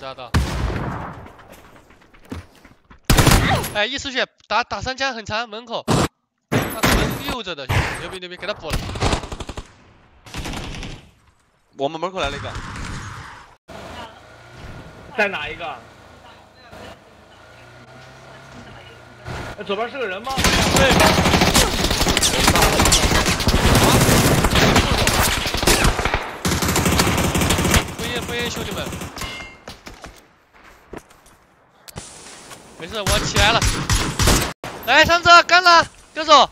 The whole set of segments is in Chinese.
炸到。哎，一丝血打打三枪很长，门口，他门溜着的，牛逼牛逼，给他补了。我们门口来了一个，在哪一个？那左边是个人吗？对。不烟不烟，兄弟们，没事，我起来了。来，上车，干了，跟手。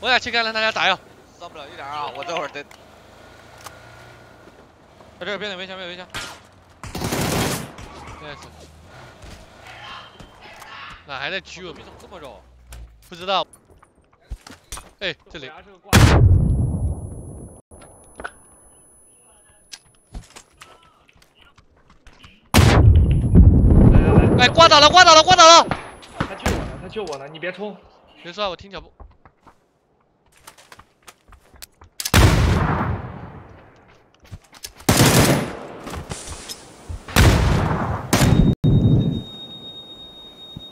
我俩去干了，大家打药。到不了一点啊！我这会儿得在这儿，别点围墙，别围墙。现在是。哪还在狙我们？怎么这么肉？不知道。哎，这里。是个挂来来来，哎，挂倒了，挂倒了，挂倒了。他救我呢，他救我呢，你别冲。别说，我听脚步。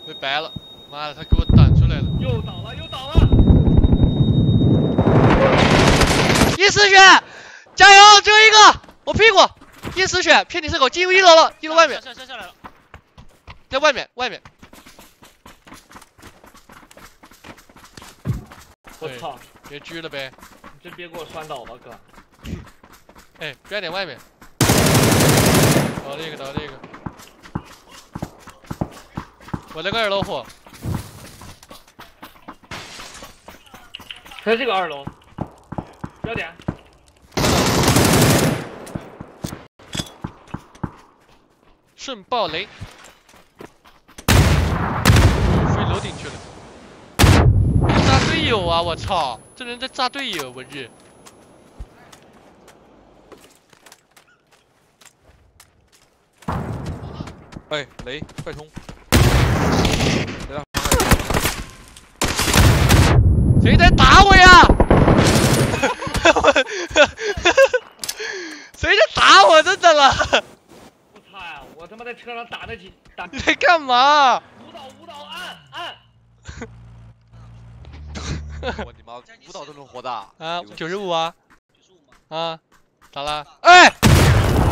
被白了，妈的，他给我挡出来了。又倒了，又倒了。一丝血，加油，最后一个，我屁股。一丝血，骗你是狗，进入一楼了，一楼外面，下下下来了，在外面，外面。我操！别狙了呗。你真别给我拴倒了，哥。哎，标点外面。倒这个，倒这个。我那个二楼火，在这个二楼。标点。瞬爆雷，飞楼顶去了。炸队友啊！我操，这人在炸队友，我日。哎，雷，快冲！谁在打我呀？谁在打我？真的了？我操呀！我他妈在车上打得起打你在干嘛？舞蹈舞蹈按按。我你妈，舞蹈都能活的啊啊，九十五啊。啊，咋了？哎，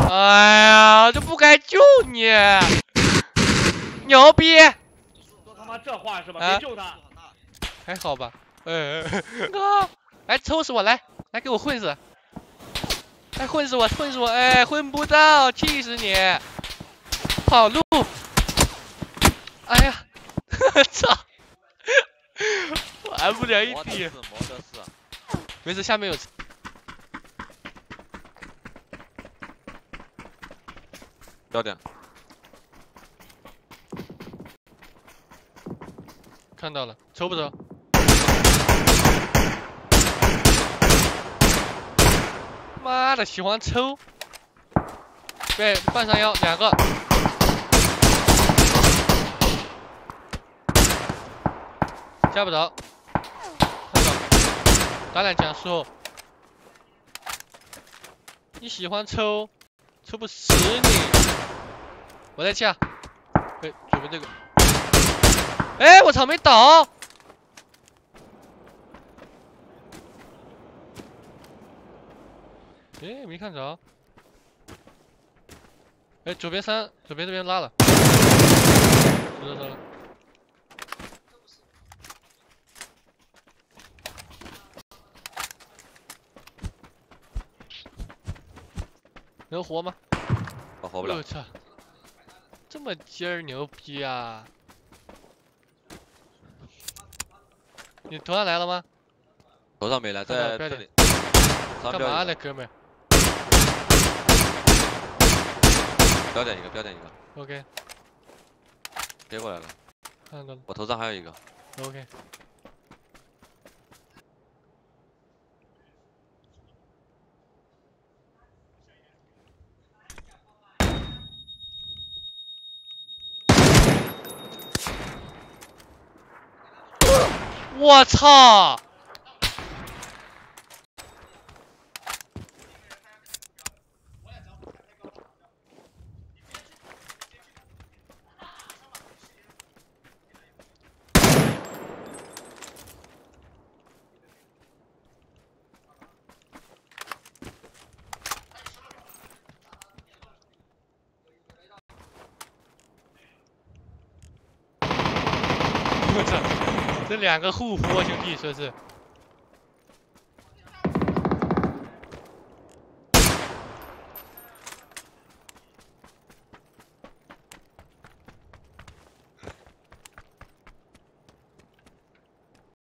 哎呀，就不该救你，牛逼！说他妈这话是吧？啊别救他。还好吧？哎，哥，来抽死我，来，来给我混死，来混死我，混死我，哎，混不到，气死你！跑路！哎呀，操！玩不了一滴摩德。斯，摩德斯，没事，下面有车。标点。看到了，抽不抽？妈的，喜欢抽！对，半山腰两个，下不着，打两枪术。你喜欢抽，抽不死你！我在下，哎，左边这个。哎，我操，没倒！哎，没看着。哎，左边三，左边这边拉。了。能活吗？我活不了我。操，这么劲儿牛逼啊！你头上来了吗？头上没来，在这里。干嘛呢，哥们儿标点一个，标点一个，？OK，接过来了。看到了我头上还有一个，，OK。我操！这两个互泼兄弟说是。